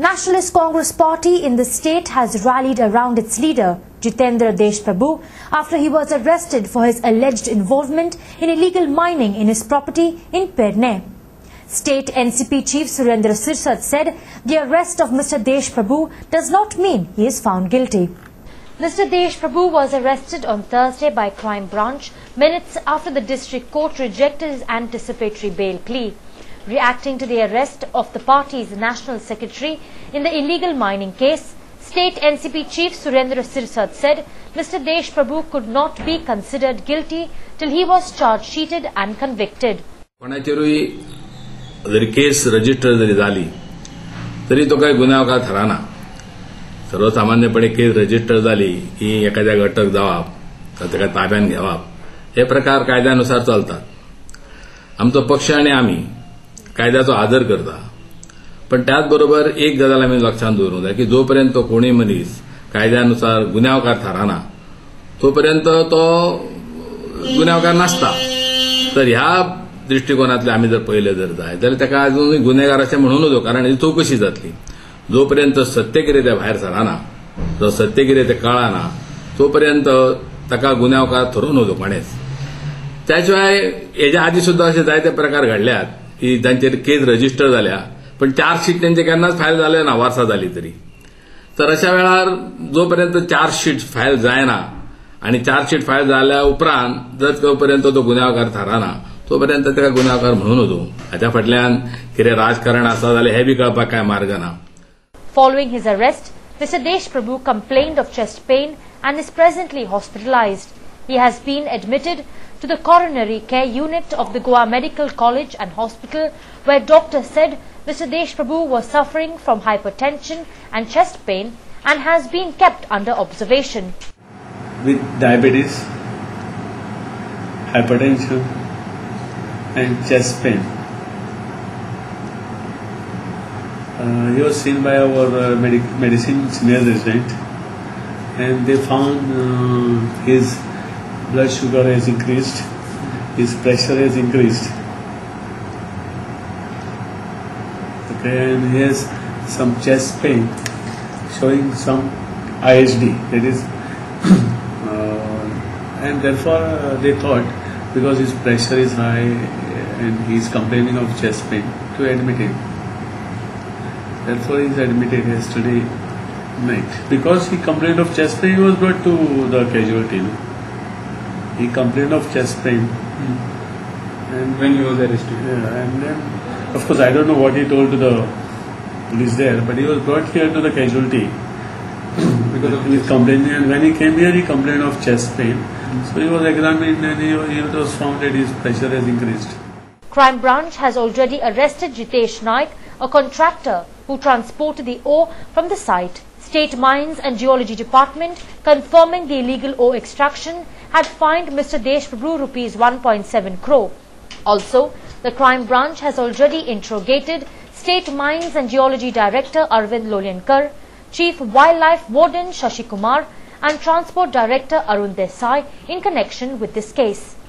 Nationalist Congress Party in the state has rallied around its leader, Jeetendra Deshprabhu, after he was arrested for his alleged involvement in illegal mining in his property in Pernem. State NCP Chief Surendra Sirsat said the arrest of Mr. Deshprabhu does not mean he is found guilty. Mr. Deshprabhu was arrested on Thursday by crime branch minutes after the district court rejected his anticipatory bail plea. Reacting to the arrest of the party's national secretary in the illegal mining case, State NCP Chief Surendra Sirsad said Mr. Desh Prabhu could not be considered guilty till he was charge sheeted and convicted. कोणाचेरूय जरी case register जरी जाली तरी तो काही गुन्यांवकार ठरना सर्वसामान्यपणे case register जाली की एखाद्या अटक जावप ताका ताब्यात घेवप हे प्रकार कायद्यानुसार चलतात आमचो पक्ष आणि आम्ही कायद्याचो आदर करता. पण त्याचबरोबर एक गजाल आमी लक्षात दवरूंक जाय की जोपर्यंत तो कोणूय मनीस कायद्यानुसार गुन्यांवकार थाराना तोपर्यंत तो गुन्यांवकार नासता. तर ह्या दृष्टिकोनातले आम्ही जर पहिले जर जाय जाल्यार ताका अजूनय गुन्हेगार अशें म्हणू नजो कारण ही चौकशी जातली. जोपर्यंत सत्य कितें ते भायर सरना जो सत्य कितें तें कळना तोपर्यंत ताका गुन्यांवकार थरोव नजो कोणेच त्या शिवाय हेच्या आदी सुद्धा असे जायते प्रकार घडल्यात की तांचेर केस रजिस्टर जाल्या पण चार्जशीट तेंचे केन्नाच फायल जाले ना वर्सां जाली तरी तर अशा वेळार जोपर्यंत चार्जशीट फायल जायना आणि चार्जशीट फायल जाल्या उपरांत जर तोपर्यंत तो गुन्यांवकार थाराना तोपर्यंत ताका गुन्यांवकार म्हणून नजो हाच्या फाटल्यान कितें राजकारण आसा जाल्यार हें बी कळपाक कांय मार्ग ना Following his arrest, Mr. Deshprabhu complained of chest pain and is presently hospitalized. He has been admitted to the coronary care unit of the Goa Medical College and Hospital where doctors said Mr. Deshprabhu was suffering from hypertension and chest pain and has been kept under observation. with diabetes, hypertension, and chest pain. Uh, he was seen by our uh, medic- medicine senior resident, and they found uh, his blood sugar has increased, his pressure has increased. Okay, and he has some chest pain, showing some ISD, that is uh, and therefore uh, they thought because his pressure is high and he is complaining of chest pain to admit him. Therefore he is admitted yesterday night. Because he complained of chest pain, he was brought to the casualty. no? He complained of chest pain. Hmm. And when he was arrested. yeah, and then of course I don't know what he told to the police there, but he was brought here to the casualty Because of he was complaining, and when he came here, he complained of chest pain. Hmm. So he was examined, and he, he was found that his pressure has increased. Crime branch has already arrested Jitesh Naik, a contractor who transported the ore from the site. State Mines and Geology Department, confirming the illegal ore extraction, had fined Mr. Deshprabhu rupees 1.7 crore. Also, the crime branch has already interrogated State Mines and Geology Director Arvind Lolyankar, Chief Wildlife Warden Shashi Kumar, and Transport Director Arun Desai in connection with this case.